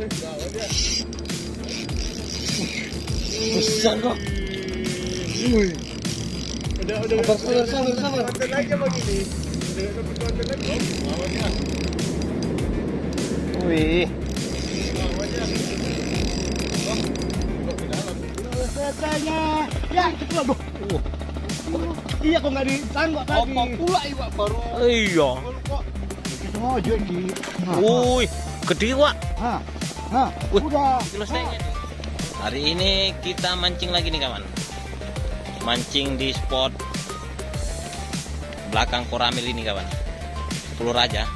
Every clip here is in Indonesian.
Besar kok. Wih. Udah, udah. Sabar, sabar, sabar. Konten aja begini. Udah dapat konten lagi. Bawa aja. Wih. Katanya. Ya, itu loh. Iya kok nggak ditanggok tadi. Apa pula iwak baru? Iya. kok. Oh, jadi. Wih, gede Wak. Hah. Hah. Wih. Udah. Hari ini kita mancing lagi nih kawan. Mancing di spot belakang Koramil ini kawan. Pulau Raja.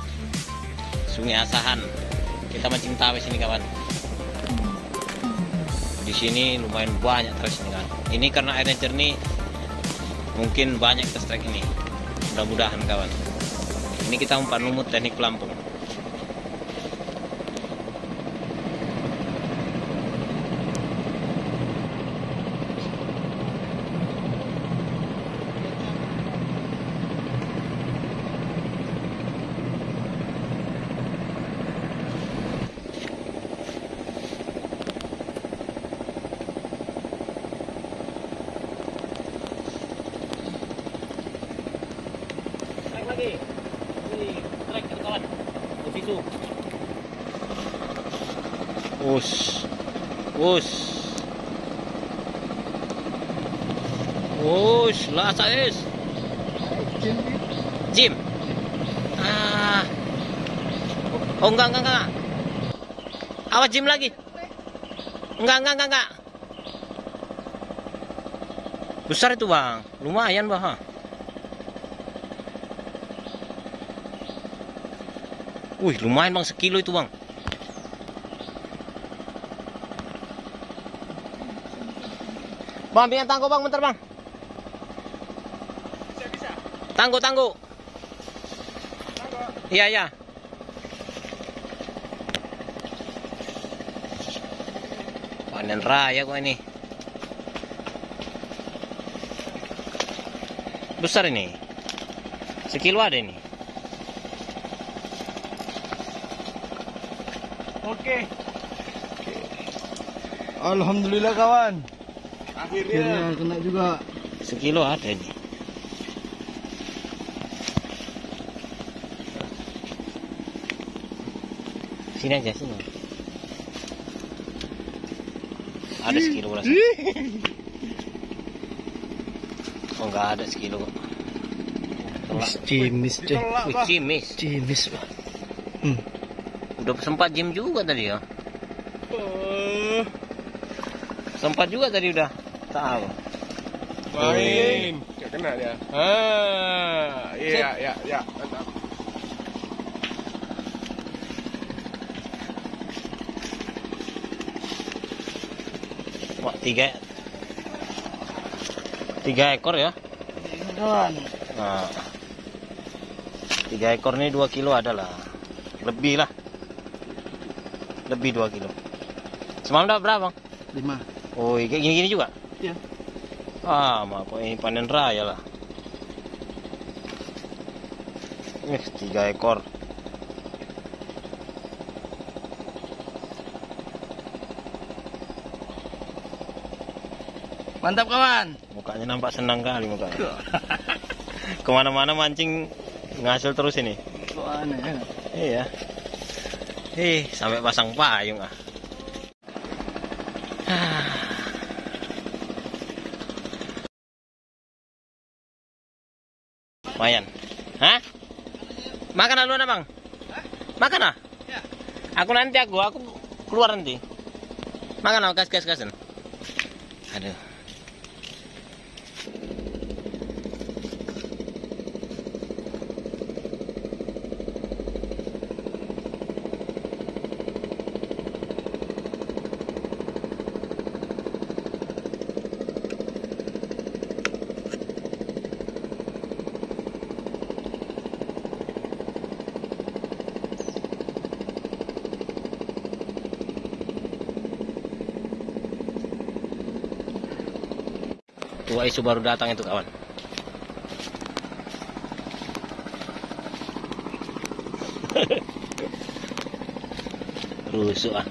Sungai Asahan. Kita mancing tawe sini kawan. Di sini lumayan banyak terus ini kan. Ini karena airnya jernih, mungkin banyak kita strike ini. Mudah-mudahan kawan. Ini kita umpan lumut teknik pelampung. Lagi. Strike ke kawan. Posisi. Us. Us. Us, lah sais. Jim. Ah. Oh enggak enggak enggak. Awas Jim lagi. Enggak enggak enggak enggak. Besar itu bang, lumayan bang. ha. Wih, lumayan bang, sekilo itu bang. Bang, biar tangguh bang, bentar bang. Bisa, bisa. Tangguh, tangguh. Iya, iya. Panen raya kok ini. Besar ini. Sekilo ada ini. Oke. Alhamdulillah kawan. Akhirnya. Akhirnya kena juga. Sekilo ada ini. Sini aja sini. Ada sekilo rasa. Oh enggak ada sekilo kok. Cimis cimis. Cimis pak. Hmm. Udah sempat jam juga tadi ya. Eh, Sempat juga tadi udah. Tahu. Main. Gak kena dia. Ah, iya, iya, iya. Mantap. Wah, tiga tiga ekor ya. Nah, tiga ekor ini dua kilo adalah lebih lah, lebih dua kilo. Semalam dapat berapa bang? Lima. Oh, kayak gini-gini juga? Iya. Ah, kok ini panen raya lah. Nih, tiga ekor. Mantap kawan. Mukanya nampak senang kali mukanya. Ke mana-mana mancing ngasil terus ini. Kok aneh ya? Iya. Eh, sampai pasang payung ah. Lumayan. Hah? Makan dulu bang? Makan ah? Aku nanti aku, aku keluar nanti. Makan ah, gas gas gasan. Aduh. Dua isu baru datang itu kawan. Rusuh ah.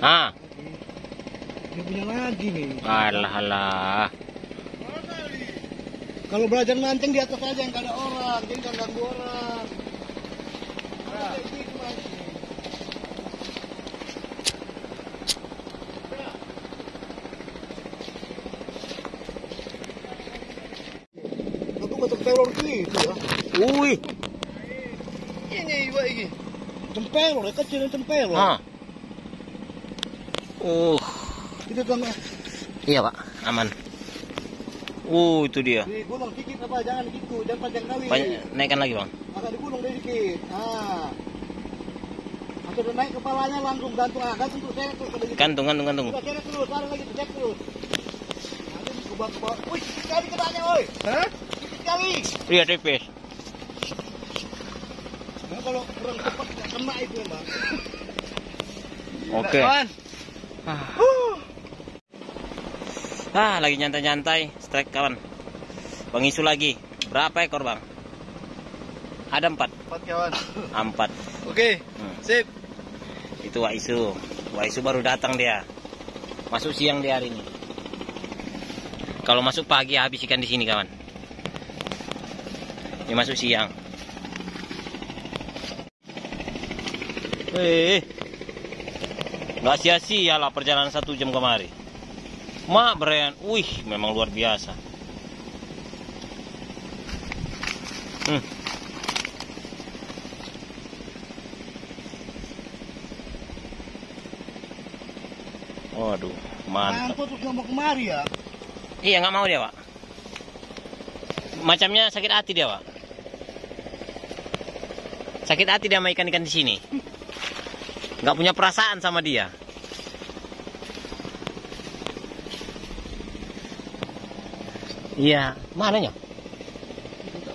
Ah. Dia punya lagi nih. Alah alah. Kalau belajar mancing di atas aja nggak ada orang, jadi nggak ganggu orang. Nah. Gitu ya. Wih, Ini iwa ini. Cempelor, ya kecil yang cempelor. ah. Uh, Itu kan iya pak, aman. Uh, itu dia. di gunung dikit apa jangan gitu, jangan panjang kali. Banyak, naikkan lagi bang. Agak di gunung deh dikit. Ah. Atau udah naik kepalanya langsung gantung ah, gantung tuh saya terus gitu. Gantung, gantung, gantung. Udah ceret terus, tarik lagi cek terus. Nanti dikubah kubah. Wih, dikit kali kenanya, woi. Hah? Iya tipis. Nah, kalau kurang cepat nggak kena itu bang. Oke. Ah, lagi nyantai-nyantai, strike kawan. Bang Isu lagi. Berapa ekor bang? Ada empat. Empat kawan. Empat. Oke, Hmm. sip. Itu Wak Isu. Wak Isu baru datang dia. Masuk siang dia hari ini. Kalau masuk pagi habis ikan di sini kawan. Ini masuk siang. Eh, nggak sia-sia lah perjalanan satu jam kemari. Mak Brian, wih memang luar biasa. Hmm. Waduh, mantap. Mantap terus nggak mau kemari ya. Iya nggak mau dia pak. Macamnya sakit hati dia pak. Sakit hati dia sama ikan-ikan di sini. Nggak punya perasaan sama dia. Iya, mananya?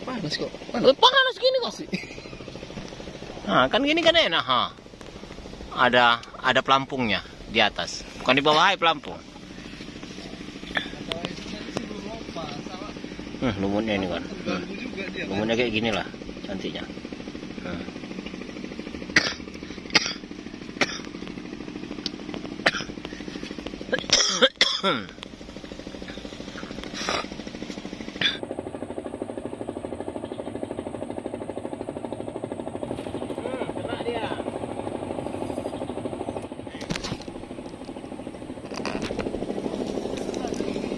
Panas kok. Eh, Panas gini kok. Nah, kan gini kan enak, ha. Ada ada pelampungnya di atas. Bukan di bawah hai pelampung. Hmm, lumutnya ini kan. Hmm. Lumutnya kayak gini lah cantiknya. Dia.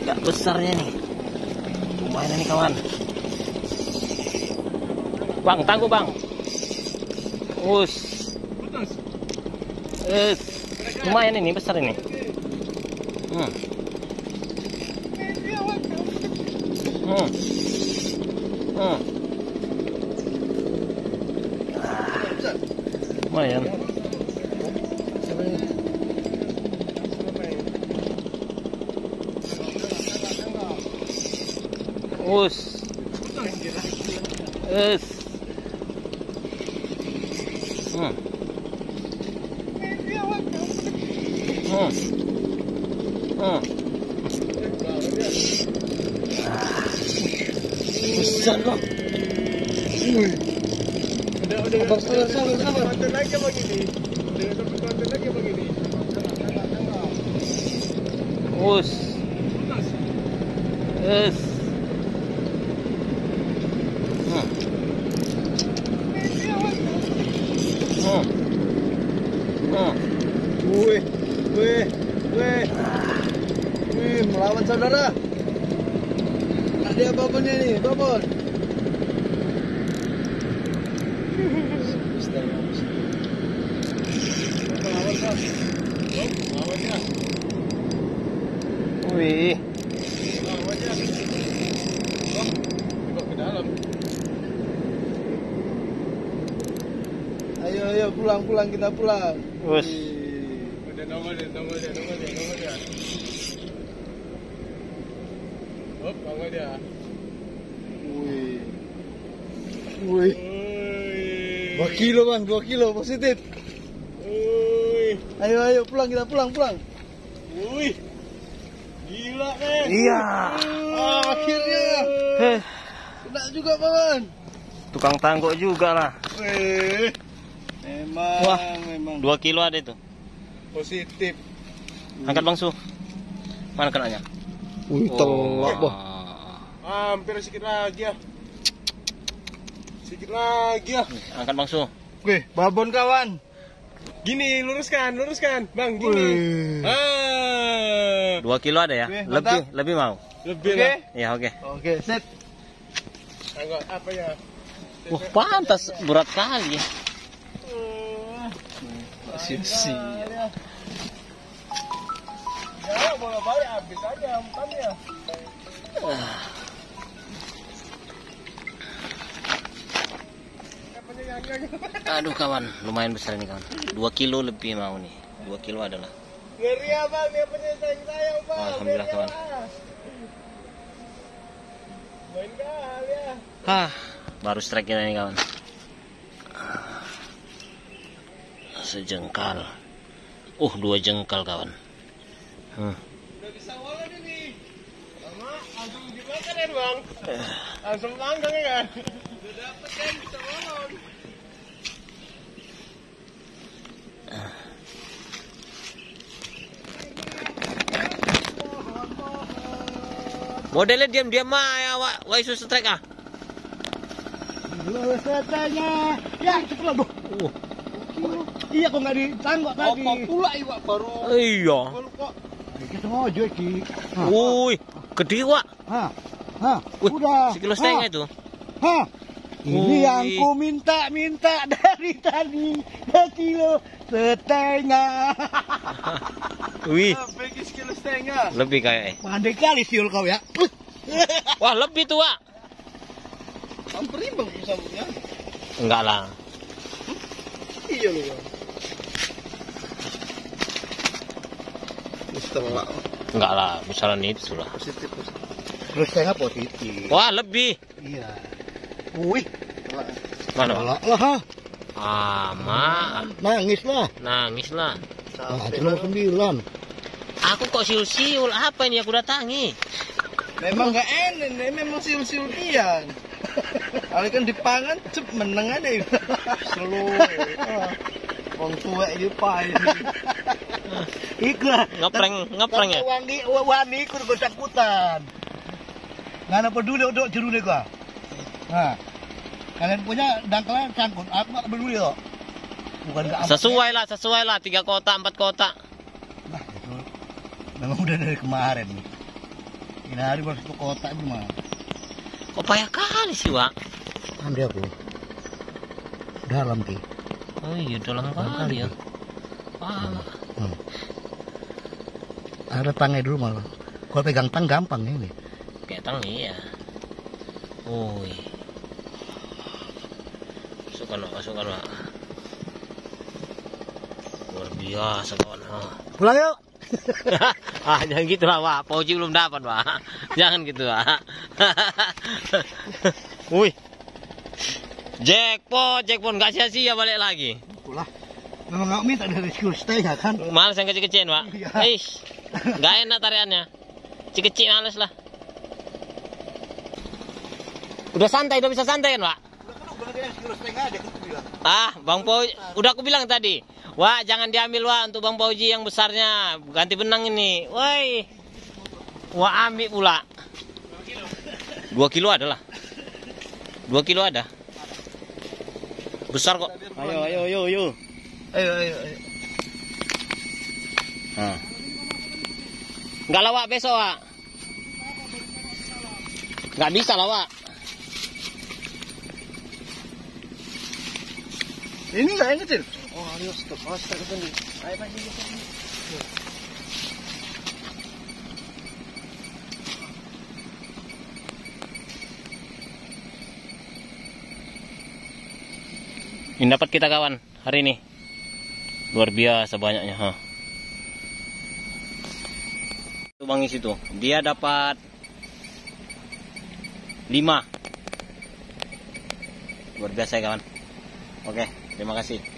Gak besarnya nih. Lumayan nih kawan. Bang, tangguh bang. Us. Us. Lumayan ini, besar ini. Hmm. Hmm. Hmm. Lumayan. Us. Us. Hmm. Hmm. Hmm. Besar kok. Udah, udah. Abang, sabar, sabar, sabar. Konten lagi apa gini? Satu konten? Us. Us. Hmm. Hmm. Hmm. Wih, wih, wih. Wih, melawan saudara. Ada apa-apanya nih, babon. Wih. Ayo, ayo, pulang, pulang, kita pulang. Nongol nongol nongol nongol. Hop, nongol dia. Wih. Wih. Wih. Dua kilo bang, dua kilo positif. Wih. Ayo, ayo, pulang, kita pulang, pulang. Wih. Gila, men. Iya. Ah, akhirnya. Eh, Kena juga, Bang. tukang tangguk juga lah. Wih. Memang, Wah. memang. Dua kilo ada itu. Positif. Angkat Bang Su. Mana kenanya? Wih, telak, boh. Hampir sedikit lagi ya. Sedikit lagi ya. Angkat Bang Su. Wih, babon kawan. Gini, luruskan, luruskan. Bang, gini. Wih. Ah. Dua kilo ada ya? Oke, lebih, mantap. lebih mau. Lebih Oke. lah. Ya oke. Oke, set. Anggap apa ya? Wah pantas berat kali ya. Sia-sia. Ya, bola balik habis aja umpannya. Apanya yang yang Aduh kawan, lumayan besar ini kawan. Dua kilo lebih mau nih. Dua kilo adalah. ngeri abang dia penyelesaian saya bang. Alhamdulillah, kawan. Main kali ya. Hah, baru strike kita nih kawan. Sejengkal. Uh, dua jengkal kawan. Hmm. Udah bisa walan ini. Lama langsung dimakan ya bang. Langsung langgang ya kan. Udah dapet kan bisa walan. Modelnya diam-diam aja, wak. Wah, isu strike ah. Lu setanya. Ya, cepat boh. Uh, Iya kok nggak ditanggok tadi. Apa pula iwak baru. iya. Baru kok. Kita sengaja ki. Wih, gede wak. Hah. Wih, Udah. sekilo setengah itu. Hah. Ini Wih. yang ku minta-minta dari tadi. Sekilo setengah. Wih, sekilo setengah. lebih kayak eh. Pandai kali siul kau ya. Wah, lebih tuh, Wak. Hampir imbang sambutnya. Enggak lah. Iya lu bang. Setelah Enggak lah, besaran itu lah. positif. Terus setengah positif. Wah, lebih. Iya. Wih. Mana? Lah. ha. Ah, Nangis lah. Nangis lah. Nah, sembilan. Aku kok siul-siul. Apa ini aku datangi? Memang gak enak, nih, memang siul-siul dia. Kali kan dipangan, cep meneng aja. Selalu. Wong tua ini pai. Iku. Ngepreng, ngepreng ya? Wangi, wani ikut gue takutan. Nggak ada peduli untuk jeru deh gua. Nah, kalian punya dangkalan sangkut, aku nggak peduli kok. Bukan nggak amat. Sesuai lah, sesuai lah. Tiga kotak, empat kotak. Nah, itu memang udah dari kemarin. Ini hari baru satu kotak itu mah. Kok payah kali sih, Wak? Ambil aku. Dalam ki. Oh iya, dalam kali ya. Wah, Hmm. Ada tangnya dulu malah. Kalau pegang tang gampang ini. kayak tang iya. Woi. Masukkan, Wak, masukkan, Wak. Luar biasa, kawan. Ah. Pulang yuk. ah, jangan gitu lah, Wak. Pauji belum dapat, Wak. Jangan gitu, Wak. Wih. Jackpot, jackpot. Nggak sia-sia balik lagi. Pulang. Memang nggak minta dari skill setengah kan. Males yang kecil-kecil, Pak. Iya. Eish. Nggak enak tariannya. Kecil-kecil males lah. Udah santai, udah bisa santai kan, Pak? Ah, Bang Pauji, udah aku bilang tadi. Wah, jangan diambil, Wah, untuk Bang Pauji yang besarnya. Ganti benang ini. Woi. Wah, ambil pula. Dua kilo ada lah. Dua kilo ada. Besar kok. Ayo, ayo, ayo, ayo. Ayo, ayo, ayo. Nah. Enggak lah, Wak, besok, Wak. Nggak bisa Ini dapat kita kawan hari ini. Luar biasa banyaknya, ha. Itu Bang Is itu. Dia dapat 5. Luar biasa ya kawan. Oke, terima kasih.